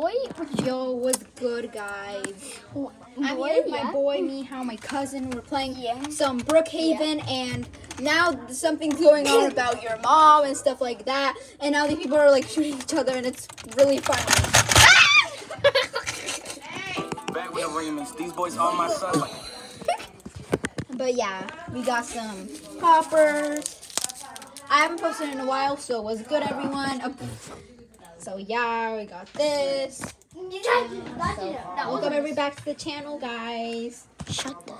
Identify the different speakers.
Speaker 1: boy.
Speaker 2: Yo, was good, guys. I'm
Speaker 1: Boy,
Speaker 2: here with my boy, Michal my cousin. We're playing
Speaker 1: Yeah.
Speaker 2: some Brookhaven, and now something's going on about your mom and stuff like that. And now the people are like shooting each other, and it's really funny.
Speaker 3: Back with the remix. These boys are my. Like,
Speaker 2: But yeah, we got some poppers. I haven't posted in a while, so what's good, everyone? So yeah, we got this.
Speaker 1: You tried to- that didn't- that
Speaker 2: Welcome everybody back to the channel, guys.
Speaker 1: Shut the